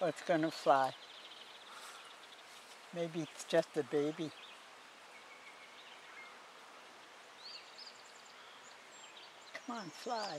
or it's going to fly. Maybe it's just a baby. Come on, fly.